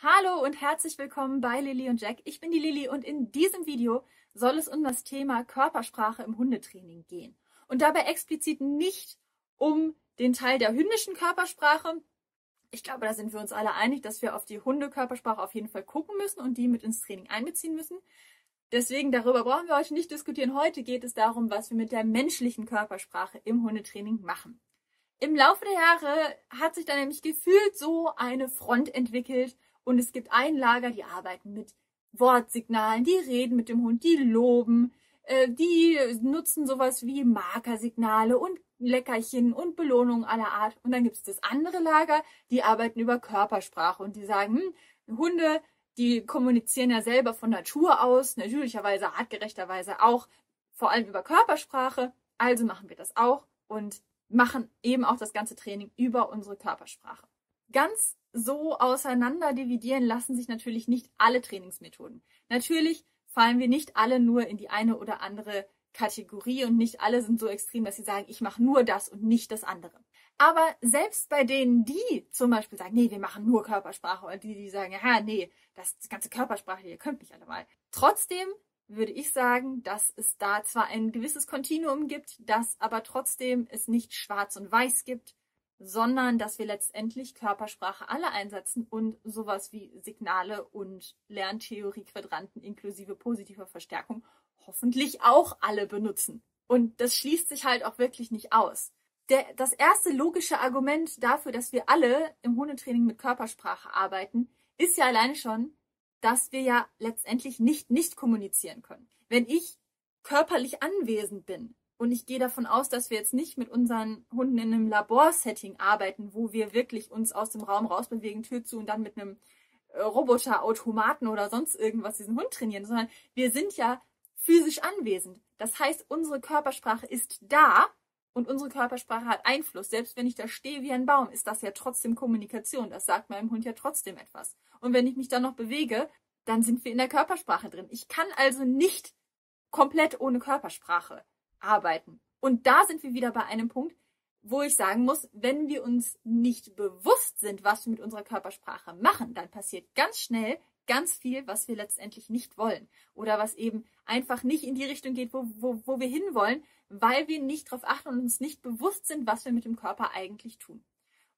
Hallo und herzlich willkommen bei Lilly und Jack. Ich bin die Lilly und in diesem Video soll es um das Thema Körpersprache im Hundetraining gehen. Und dabei explizit nicht um den Teil der hündischen Körpersprache. Ich glaube, da sind wir uns alle einig, dass wir auf die Hundekörpersprache auf jeden Fall gucken müssen und die mit ins Training einbeziehen müssen. Deswegen darüber brauchen wir heute nicht diskutieren. Heute geht es darum, was wir mit der menschlichen Körpersprache im Hundetraining machen. Im Laufe der Jahre hat sich da nämlich gefühlt so eine Front entwickelt und es gibt ein Lager, die arbeiten mit Wortsignalen, die reden mit dem Hund, die loben, äh, die nutzen sowas wie Markersignale und Leckerchen und Belohnungen aller Art. Und dann gibt es das andere Lager, die arbeiten über Körpersprache und die sagen, hm, Hunde, die kommunizieren ja selber von Natur aus, natürlicherweise, artgerechterweise auch, vor allem über Körpersprache. Also machen wir das auch und machen eben auch das ganze Training über unsere Körpersprache. Ganz so auseinander dividieren lassen sich natürlich nicht alle Trainingsmethoden. Natürlich fallen wir nicht alle nur in die eine oder andere Kategorie und nicht alle sind so extrem, dass sie sagen, ich mache nur das und nicht das andere. Aber selbst bei denen, die zum Beispiel sagen, nee, wir machen nur Körpersprache, oder die, die sagen, ja, nee, das, ganze Körpersprache, ihr könnt mich alle mal. Trotzdem würde ich sagen, dass es da zwar ein gewisses Kontinuum gibt, dass aber trotzdem es nicht schwarz und weiß gibt, sondern dass wir letztendlich Körpersprache alle einsetzen und sowas wie Signale und Lerntheorie-Quadranten inklusive positiver Verstärkung hoffentlich auch alle benutzen. Und das schließt sich halt auch wirklich nicht aus. Der, das erste logische Argument dafür, dass wir alle im Hundetraining mit Körpersprache arbeiten, ist ja alleine schon, dass wir ja letztendlich nicht nicht kommunizieren können. Wenn ich körperlich anwesend bin und ich gehe davon aus, dass wir jetzt nicht mit unseren Hunden in einem Laborsetting arbeiten, wo wir wirklich uns aus dem Raum rausbewegen, Tür zu und dann mit einem äh, Roboter, Automaten oder sonst irgendwas diesen Hund trainieren, sondern wir sind ja physisch anwesend. Das heißt, unsere Körpersprache ist da und unsere Körpersprache hat Einfluss. Selbst wenn ich da stehe wie ein Baum, ist das ja trotzdem Kommunikation. Das sagt meinem Hund ja trotzdem etwas. Und wenn ich mich dann noch bewege, dann sind wir in der Körpersprache drin. Ich kann also nicht komplett ohne Körpersprache arbeiten. Und da sind wir wieder bei einem Punkt, wo ich sagen muss, wenn wir uns nicht bewusst sind, was wir mit unserer Körpersprache machen, dann passiert ganz schnell ganz viel, was wir letztendlich nicht wollen. Oder was eben einfach nicht in die Richtung geht, wo, wo, wo wir hinwollen, weil wir nicht darauf achten und uns nicht bewusst sind, was wir mit dem Körper eigentlich tun.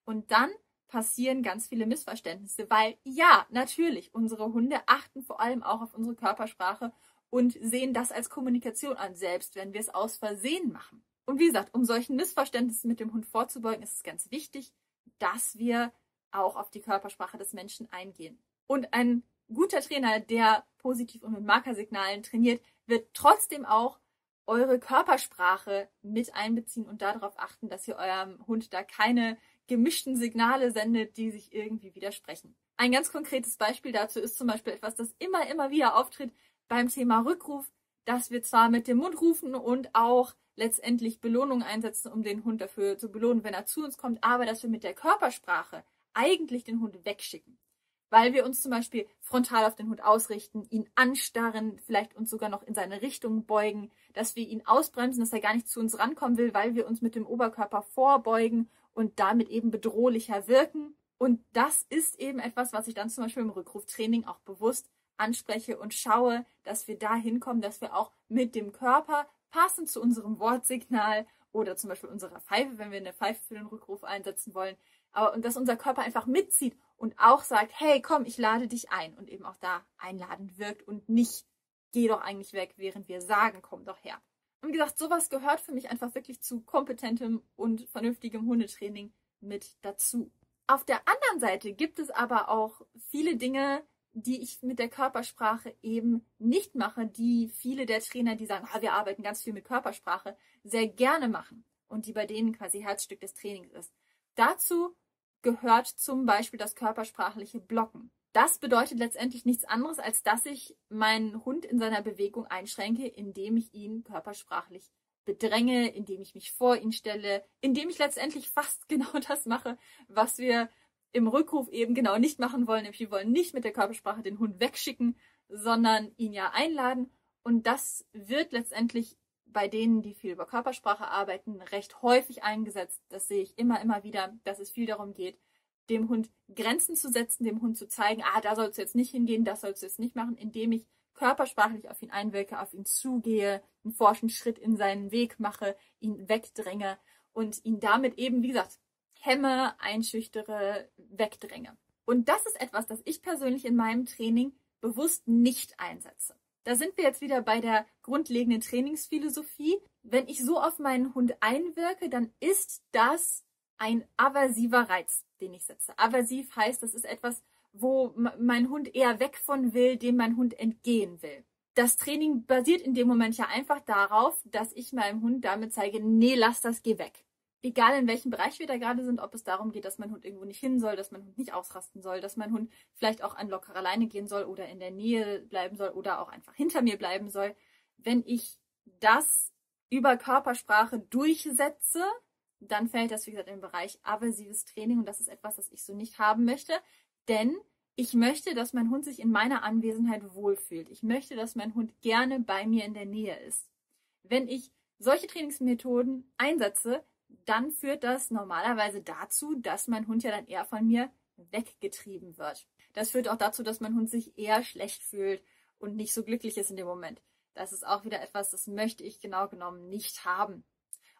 Und dann passieren ganz viele Missverständnisse, weil ja, natürlich, unsere Hunde achten vor allem auch auf unsere Körpersprache und sehen das als Kommunikation an, selbst wenn wir es aus Versehen machen. Und wie gesagt, um solchen Missverständnissen mit dem Hund vorzubeugen, ist es ganz wichtig, dass wir auch auf die Körpersprache des Menschen eingehen. Und ein guter Trainer, der positiv und mit Markersignalen trainiert, wird trotzdem auch eure Körpersprache mit einbeziehen und darauf achten, dass ihr eurem Hund da keine gemischten Signale sendet, die sich irgendwie widersprechen. Ein ganz konkretes Beispiel dazu ist zum Beispiel etwas, das immer, immer wieder auftritt, beim Thema Rückruf, dass wir zwar mit dem Mund rufen und auch letztendlich Belohnung einsetzen, um den Hund dafür zu belohnen, wenn er zu uns kommt, aber dass wir mit der Körpersprache eigentlich den Hund wegschicken. Weil wir uns zum Beispiel frontal auf den Hund ausrichten, ihn anstarren, vielleicht uns sogar noch in seine Richtung beugen, dass wir ihn ausbremsen, dass er gar nicht zu uns rankommen will, weil wir uns mit dem Oberkörper vorbeugen und damit eben bedrohlicher wirken. Und das ist eben etwas, was ich dann zum Beispiel im Rückruftraining auch bewusst anspreche und schaue, dass wir da hinkommen, dass wir auch mit dem Körper passend zu unserem Wortsignal oder zum Beispiel unserer Pfeife, wenn wir eine Pfeife für den Rückruf einsetzen wollen, aber und dass unser Körper einfach mitzieht und auch sagt, hey, komm, ich lade dich ein und eben auch da einladend wirkt und nicht, geh doch eigentlich weg, während wir sagen, komm doch her. Und wie gesagt, sowas gehört für mich einfach wirklich zu kompetentem und vernünftigem Hundetraining mit dazu. Auf der anderen Seite gibt es aber auch viele Dinge, die ich mit der Körpersprache eben nicht mache, die viele der Trainer, die sagen, ah, wir arbeiten ganz viel mit Körpersprache, sehr gerne machen und die bei denen quasi Herzstück des Trainings ist. Dazu gehört zum Beispiel das körpersprachliche Blocken. Das bedeutet letztendlich nichts anderes, als dass ich meinen Hund in seiner Bewegung einschränke, indem ich ihn körpersprachlich bedränge, indem ich mich vor ihn stelle, indem ich letztendlich fast genau das mache, was wir im Rückruf eben genau nicht machen wollen. Nämlich wir wollen nicht mit der Körpersprache den Hund wegschicken, sondern ihn ja einladen. Und das wird letztendlich bei denen, die viel über Körpersprache arbeiten, recht häufig eingesetzt. Das sehe ich immer, immer wieder, dass es viel darum geht, dem Hund Grenzen zu setzen, dem Hund zu zeigen, ah, da sollst du jetzt nicht hingehen, das sollst du jetzt nicht machen, indem ich körpersprachlich auf ihn einwirke, auf ihn zugehe, einen forschen Schritt in seinen Weg mache, ihn wegdränge und ihn damit eben, wie gesagt, hemme, einschüchtere, wegdränge. Und das ist etwas, das ich persönlich in meinem Training bewusst nicht einsetze. Da sind wir jetzt wieder bei der grundlegenden Trainingsphilosophie. Wenn ich so auf meinen Hund einwirke, dann ist das ein aversiver Reiz, den ich setze. Aversiv heißt, das ist etwas, wo mein Hund eher weg von will, dem mein Hund entgehen will. Das Training basiert in dem Moment ja einfach darauf, dass ich meinem Hund damit zeige, nee, lass das, geh weg egal in welchem Bereich wir da gerade sind, ob es darum geht, dass mein Hund irgendwo nicht hin soll, dass mein Hund nicht ausrasten soll, dass mein Hund vielleicht auch an lockerer Leine gehen soll oder in der Nähe bleiben soll oder auch einfach hinter mir bleiben soll. Wenn ich das über Körpersprache durchsetze, dann fällt das, wie gesagt, im Bereich aversives Training und das ist etwas, das ich so nicht haben möchte, denn ich möchte, dass mein Hund sich in meiner Anwesenheit wohlfühlt. Ich möchte, dass mein Hund gerne bei mir in der Nähe ist. Wenn ich solche Trainingsmethoden einsetze, dann führt das normalerweise dazu, dass mein Hund ja dann eher von mir weggetrieben wird. Das führt auch dazu, dass mein Hund sich eher schlecht fühlt und nicht so glücklich ist in dem Moment. Das ist auch wieder etwas, das möchte ich genau genommen nicht haben.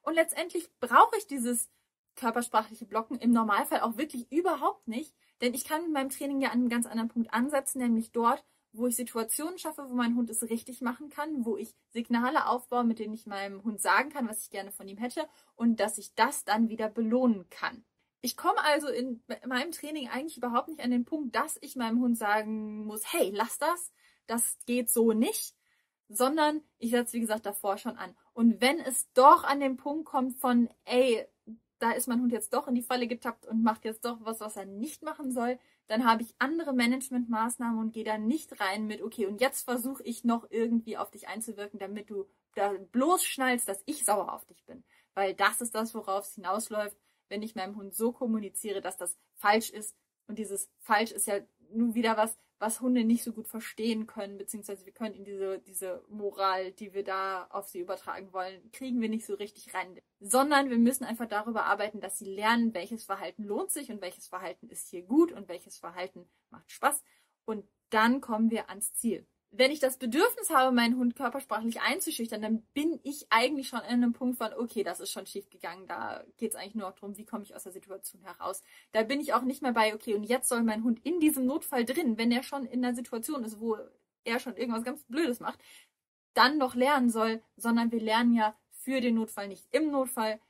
Und letztendlich brauche ich dieses körpersprachliche Blocken im Normalfall auch wirklich überhaupt nicht, denn ich kann mit meinem Training ja an einem ganz anderen Punkt ansetzen, nämlich dort, wo ich Situationen schaffe, wo mein Hund es richtig machen kann, wo ich Signale aufbaue, mit denen ich meinem Hund sagen kann, was ich gerne von ihm hätte und dass ich das dann wieder belohnen kann. Ich komme also in meinem Training eigentlich überhaupt nicht an den Punkt, dass ich meinem Hund sagen muss, hey, lass das, das geht so nicht, sondern ich setze, wie gesagt, davor schon an. Und wenn es doch an den Punkt kommt von, ey, da ist mein Hund jetzt doch in die Falle getappt und macht jetzt doch was, was er nicht machen soll, dann habe ich andere Managementmaßnahmen und gehe da nicht rein mit, okay, und jetzt versuche ich noch irgendwie auf dich einzuwirken, damit du da bloß schnallst, dass ich sauer auf dich bin. Weil das ist das, worauf es hinausläuft, wenn ich meinem Hund so kommuniziere, dass das falsch ist. Und dieses falsch ist ja nun wieder was, was Hunde nicht so gut verstehen können, beziehungsweise wir können in diese, diese Moral, die wir da auf sie übertragen wollen, kriegen wir nicht so richtig rein. Sondern wir müssen einfach darüber arbeiten, dass sie lernen, welches Verhalten lohnt sich und welches Verhalten ist hier gut und welches Verhalten macht Spaß. Und dann kommen wir ans Ziel wenn ich das Bedürfnis habe, meinen Hund körpersprachlich einzuschüchtern, dann bin ich eigentlich schon an einem Punkt von, okay, das ist schon schief gegangen. Da geht es eigentlich nur noch darum, wie komme ich aus der Situation heraus. Da bin ich auch nicht mehr bei, okay, und jetzt soll mein Hund in diesem Notfall drin, wenn er schon in einer Situation ist, wo er schon irgendwas ganz Blödes macht, dann noch lernen soll, sondern wir lernen ja für den Notfall, nicht im Notfall.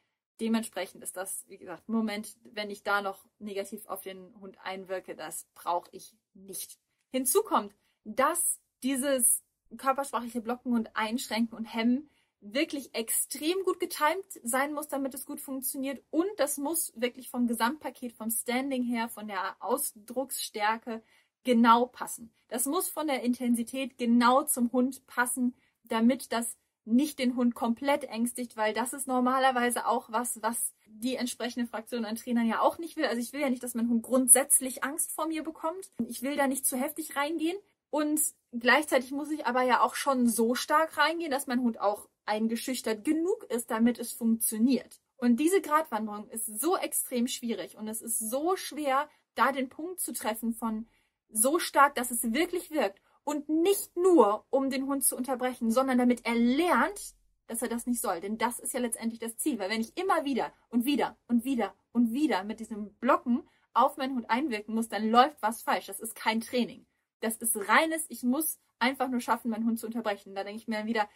Dementsprechend ist das, wie gesagt, Moment, wenn ich da noch negativ auf den Hund einwirke, das brauche ich nicht. Hinzu kommt, dass dieses körpersprachliche Blocken und Einschränken und Hemmen wirklich extrem gut getimt sein muss, damit es gut funktioniert. Und das muss wirklich vom Gesamtpaket, vom Standing her, von der Ausdrucksstärke genau passen. Das muss von der Intensität genau zum Hund passen, damit das nicht den Hund komplett ängstigt, weil das ist normalerweise auch was, was die entsprechende Fraktion an Trainern ja auch nicht will. Also ich will ja nicht, dass mein Hund grundsätzlich Angst vor mir bekommt. Ich will da nicht zu heftig reingehen. Und gleichzeitig muss ich aber ja auch schon so stark reingehen, dass mein Hund auch eingeschüchtert genug ist, damit es funktioniert. Und diese Gratwanderung ist so extrem schwierig und es ist so schwer, da den Punkt zu treffen von so stark, dass es wirklich wirkt. Und nicht nur, um den Hund zu unterbrechen, sondern damit er lernt, dass er das nicht soll. Denn das ist ja letztendlich das Ziel. Weil wenn ich immer wieder und wieder und wieder und wieder mit diesem Blocken auf meinen Hund einwirken muss, dann läuft was falsch. Das ist kein Training. Das ist reines, ich muss einfach nur schaffen, meinen Hund zu unterbrechen. Da denke ich mir dann wieder,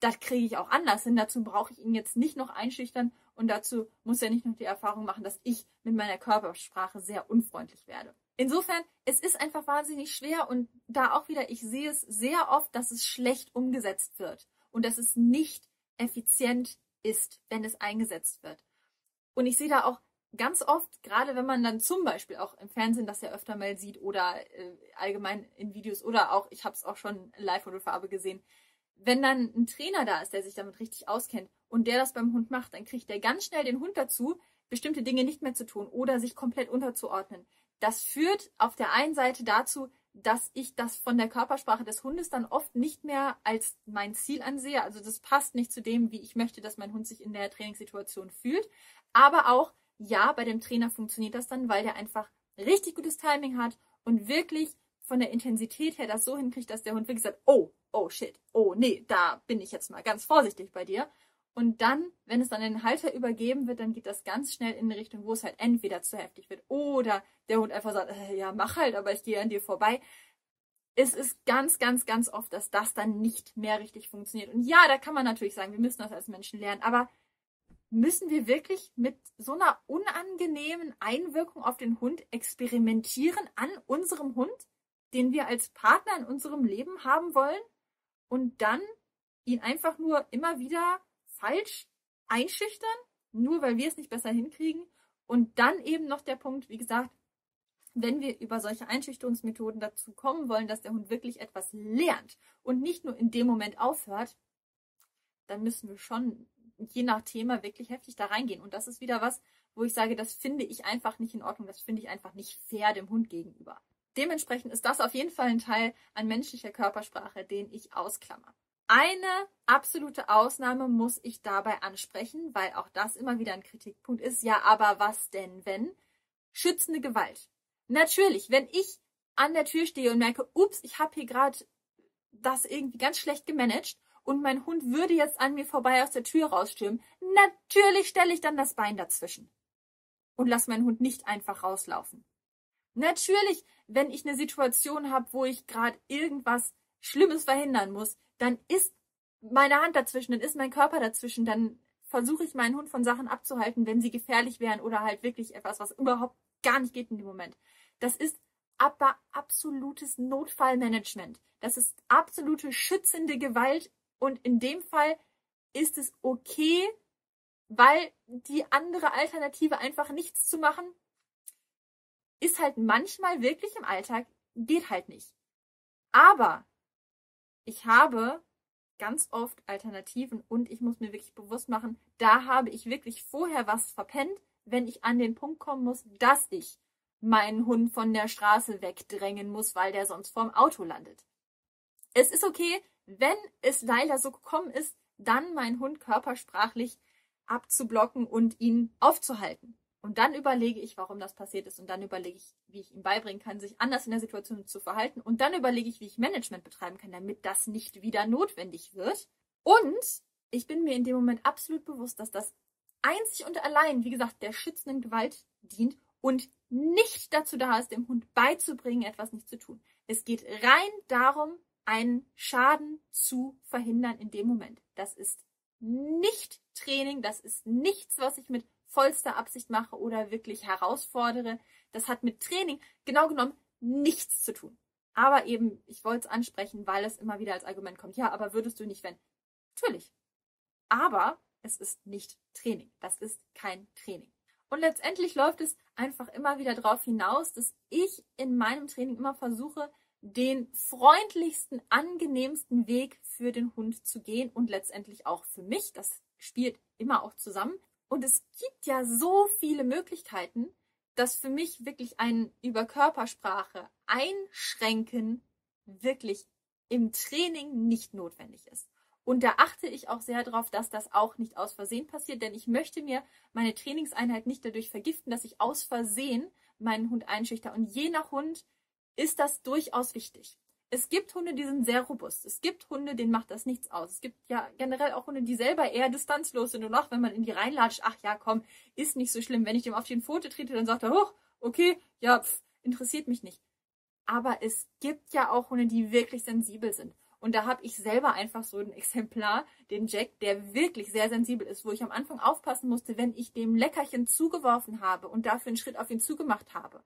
das kriege ich auch anders hin. Dazu brauche ich ihn jetzt nicht noch einschüchtern und dazu muss er nicht noch die Erfahrung machen, dass ich mit meiner Körpersprache sehr unfreundlich werde. Insofern, es ist einfach wahnsinnig schwer und da auch wieder, ich sehe es sehr oft, dass es schlecht umgesetzt wird und dass es nicht effizient ist, wenn es eingesetzt wird. Und ich sehe da auch ganz oft, gerade wenn man dann zum Beispiel auch im Fernsehen das ja öfter mal sieht oder äh, allgemein in Videos oder auch, ich habe es auch schon live oder Farbe gesehen, wenn dann ein Trainer da ist, der sich damit richtig auskennt und der das beim Hund macht, dann kriegt der ganz schnell den Hund dazu, bestimmte Dinge nicht mehr zu tun oder sich komplett unterzuordnen. Das führt auf der einen Seite dazu, dass ich das von der Körpersprache des Hundes dann oft nicht mehr als mein Ziel ansehe. Also das passt nicht zu dem, wie ich möchte, dass mein Hund sich in der Trainingssituation fühlt. Aber auch, ja, bei dem Trainer funktioniert das dann, weil der einfach richtig gutes Timing hat und wirklich von der Intensität her das so hinkriegt, dass der Hund wirklich sagt, oh, oh shit, oh nee, da bin ich jetzt mal ganz vorsichtig bei dir. Und dann, wenn es dann den Halter übergeben wird, dann geht das ganz schnell in eine Richtung, wo es halt entweder zu heftig wird oder der Hund einfach sagt, äh, ja, mach halt, aber ich gehe an dir vorbei. Es ist ganz, ganz, ganz oft, dass das dann nicht mehr richtig funktioniert. Und ja, da kann man natürlich sagen, wir müssen das als Menschen lernen, aber müssen wir wirklich mit so einer unangenehmen Einwirkung auf den Hund experimentieren an unserem Hund, den wir als Partner in unserem Leben haben wollen und dann ihn einfach nur immer wieder falsch einschüchtern, nur weil wir es nicht besser hinkriegen. Und dann eben noch der Punkt, wie gesagt, wenn wir über solche Einschüchterungsmethoden dazu kommen wollen, dass der Hund wirklich etwas lernt und nicht nur in dem Moment aufhört, dann müssen wir schon je nach Thema wirklich heftig da reingehen. Und das ist wieder was, wo ich sage, das finde ich einfach nicht in Ordnung, das finde ich einfach nicht fair dem Hund gegenüber. Dementsprechend ist das auf jeden Fall ein Teil an menschlicher Körpersprache, den ich ausklammer. Eine absolute Ausnahme muss ich dabei ansprechen, weil auch das immer wieder ein Kritikpunkt ist. Ja, aber was denn, wenn? Schützende Gewalt. Natürlich, wenn ich an der Tür stehe und merke, ups, ich habe hier gerade das irgendwie ganz schlecht gemanagt und mein Hund würde jetzt an mir vorbei aus der Tür rausstürmen, natürlich stelle ich dann das Bein dazwischen und lasse meinen Hund nicht einfach rauslaufen. Natürlich, wenn ich eine Situation habe, wo ich gerade irgendwas Schlimmes verhindern muss, dann ist meine Hand dazwischen, dann ist mein Körper dazwischen, dann versuche ich meinen Hund von Sachen abzuhalten, wenn sie gefährlich wären oder halt wirklich etwas, was überhaupt gar nicht geht in dem Moment. Das ist aber absolutes Notfallmanagement. Das ist absolute schützende Gewalt und in dem Fall ist es okay, weil die andere Alternative einfach nichts zu machen, ist halt manchmal wirklich im Alltag, geht halt nicht. Aber ich habe ganz oft Alternativen und ich muss mir wirklich bewusst machen, da habe ich wirklich vorher was verpennt, wenn ich an den Punkt kommen muss, dass ich meinen Hund von der Straße wegdrängen muss, weil der sonst vorm Auto landet. Es ist okay, wenn es leider so gekommen ist, dann meinen Hund körpersprachlich abzublocken und ihn aufzuhalten. Und dann überlege ich, warum das passiert ist. Und dann überlege ich, wie ich ihm beibringen kann, sich anders in der Situation zu verhalten. Und dann überlege ich, wie ich Management betreiben kann, damit das nicht wieder notwendig wird. Und ich bin mir in dem Moment absolut bewusst, dass das einzig und allein, wie gesagt, der schützenden Gewalt dient und nicht dazu da ist, dem Hund beizubringen, etwas nicht zu tun. Es geht rein darum, einen Schaden zu verhindern in dem Moment. Das ist nicht Training, das ist nichts, was ich mit vollster Absicht mache oder wirklich herausfordere. Das hat mit Training genau genommen nichts zu tun. Aber eben, ich wollte es ansprechen, weil es immer wieder als Argument kommt. Ja, aber würdest du nicht, wenn? Natürlich. Aber es ist nicht Training. Das ist kein Training. Und letztendlich läuft es einfach immer wieder darauf hinaus, dass ich in meinem Training immer versuche, den freundlichsten, angenehmsten Weg für den Hund zu gehen und letztendlich auch für mich. Das spielt immer auch zusammen. Und es gibt ja so viele Möglichkeiten, dass für mich wirklich ein über Körpersprache einschränken wirklich im Training nicht notwendig ist. Und da achte ich auch sehr darauf, dass das auch nicht aus Versehen passiert, denn ich möchte mir meine Trainingseinheit nicht dadurch vergiften, dass ich aus Versehen meinen Hund einschüchter. Und je nach Hund ist das durchaus wichtig. Es gibt Hunde, die sind sehr robust. Es gibt Hunde, denen macht das nichts aus. Es gibt ja generell auch Hunde, die selber eher distanzlos sind und auch wenn man in die reinlatscht, ach ja, komm, ist nicht so schlimm. Wenn ich dem auf den Pfote trete, dann sagt er, hoch, okay, ja, pf, interessiert mich nicht. Aber es gibt ja auch Hunde, die wirklich sensibel sind. Und da habe ich selber einfach so ein Exemplar, den Jack, der wirklich sehr sensibel ist, wo ich am Anfang aufpassen musste, wenn ich dem Leckerchen zugeworfen habe und dafür einen Schritt auf ihn zugemacht habe,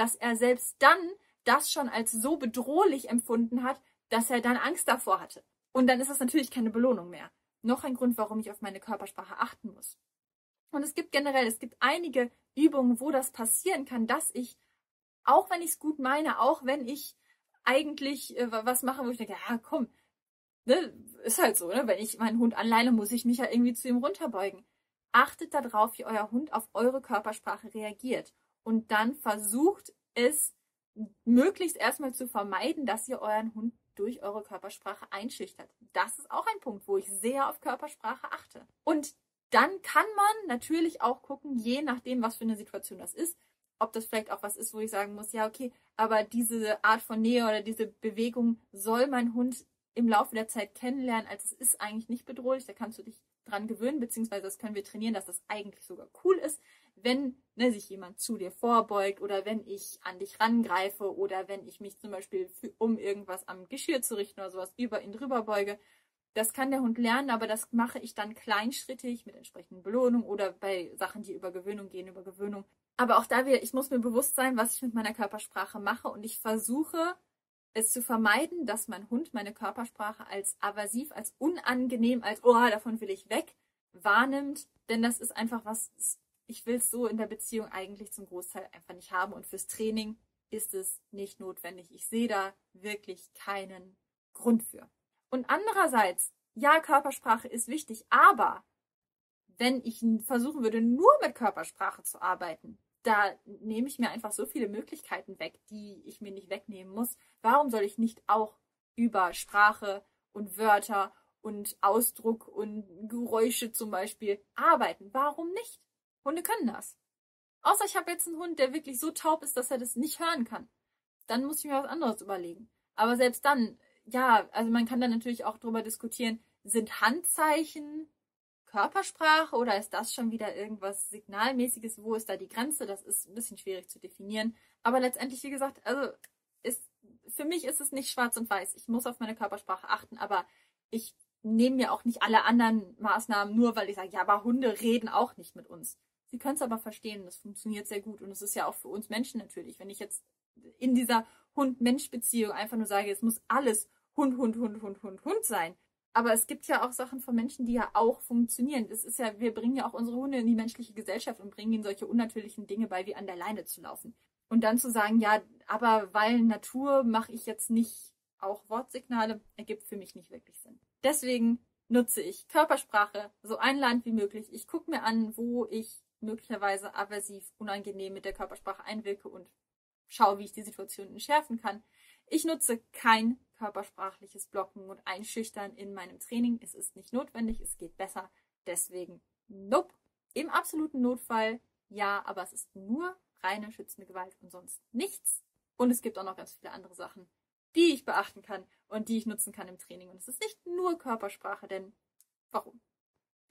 dass er selbst dann das schon als so bedrohlich empfunden hat, dass er dann Angst davor hatte. Und dann ist das natürlich keine Belohnung mehr. Noch ein Grund, warum ich auf meine Körpersprache achten muss. Und es gibt generell, es gibt einige Übungen, wo das passieren kann, dass ich, auch wenn ich es gut meine, auch wenn ich eigentlich äh, was mache, wo ich denke, ja komm, ne, ist halt so, ne? wenn ich meinen Hund anleine, muss ich mich ja irgendwie zu ihm runterbeugen. Achtet darauf, wie euer Hund auf eure Körpersprache reagiert. Und dann versucht es möglichst erstmal zu vermeiden, dass ihr euren Hund durch eure Körpersprache einschüchtert. Das ist auch ein Punkt, wo ich sehr auf Körpersprache achte. Und dann kann man natürlich auch gucken, je nachdem, was für eine Situation das ist, ob das vielleicht auch was ist, wo ich sagen muss, ja, okay, aber diese Art von Nähe oder diese Bewegung soll mein Hund im Laufe der Zeit kennenlernen, als es ist eigentlich nicht bedrohlich, da kannst du dich dran gewöhnen, beziehungsweise das können wir trainieren, dass das eigentlich sogar cool ist, wenn ne, sich jemand zu dir vorbeugt oder wenn ich an dich rangreife oder wenn ich mich zum Beispiel, für, um irgendwas am Geschirr zu richten oder sowas, über ihn drüber beuge. Das kann der Hund lernen, aber das mache ich dann kleinschrittig mit entsprechenden Belohnungen oder bei Sachen, die über Gewöhnung gehen, über Gewöhnung. Aber auch da wieder, ich muss mir bewusst sein, was ich mit meiner Körpersprache mache und ich versuche es zu vermeiden, dass mein Hund meine Körpersprache als aversiv, als unangenehm, als oh, davon will ich weg wahrnimmt, denn das ist einfach was, ich will es so in der Beziehung eigentlich zum Großteil einfach nicht haben und fürs Training ist es nicht notwendig. Ich sehe da wirklich keinen Grund für. Und andererseits, ja, Körpersprache ist wichtig, aber wenn ich versuchen würde, nur mit Körpersprache zu arbeiten, da nehme ich mir einfach so viele Möglichkeiten weg, die ich mir nicht wegnehmen muss. Warum soll ich nicht auch über Sprache und Wörter und Ausdruck und Geräusche zum Beispiel arbeiten? Warum nicht? Hunde können das. Außer ich habe jetzt einen Hund, der wirklich so taub ist, dass er das nicht hören kann. Dann muss ich mir was anderes überlegen. Aber selbst dann, ja, also man kann dann natürlich auch darüber diskutieren, sind Handzeichen Körpersprache oder ist das schon wieder irgendwas Signalmäßiges? Wo ist da die Grenze? Das ist ein bisschen schwierig zu definieren. Aber letztendlich, wie gesagt, also ist, für mich ist es nicht schwarz und weiß. Ich muss auf meine Körpersprache achten, aber ich nehme mir auch nicht alle anderen Maßnahmen nur, weil ich sage, ja, aber Hunde reden auch nicht mit uns. Sie können es aber verstehen, das funktioniert sehr gut und es ist ja auch für uns Menschen natürlich. Wenn ich jetzt in dieser Hund-Mensch-Beziehung einfach nur sage, es muss alles Hund, Hund, Hund, Hund, Hund, Hund sein, aber es gibt ja auch Sachen von Menschen, die ja auch funktionieren. Das ist ja, wir bringen ja auch unsere Hunde in die menschliche Gesellschaft und bringen ihnen solche unnatürlichen Dinge bei, wie an der Leine zu laufen. Und dann zu sagen, ja, aber weil Natur mache ich jetzt nicht auch Wortsignale, ergibt für mich nicht wirklich Sinn. Deswegen nutze ich Körpersprache so einladend wie möglich. Ich gucke mir an, wo ich möglicherweise aversiv, unangenehm mit der Körpersprache einwirke und schaue, wie ich die Situation entschärfen kann. Ich nutze kein körpersprachliches Blocken und Einschüchtern in meinem Training. Es ist nicht notwendig, es geht besser. Deswegen, nope. Im absoluten Notfall ja, aber es ist nur reine schützende Gewalt und sonst nichts. Und es gibt auch noch ganz viele andere Sachen, die ich beachten kann und die ich nutzen kann im Training. Und es ist nicht nur Körpersprache, denn warum?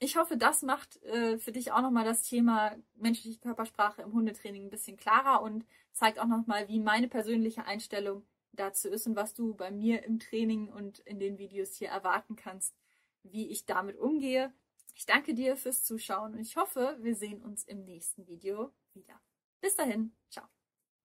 Ich hoffe, das macht äh, für dich auch nochmal das Thema menschliche Körpersprache im Hundetraining ein bisschen klarer und zeigt auch nochmal, wie meine persönliche Einstellung dazu ist und was du bei mir im Training und in den Videos hier erwarten kannst, wie ich damit umgehe. Ich danke dir fürs Zuschauen und ich hoffe, wir sehen uns im nächsten Video wieder. Bis dahin, ciao.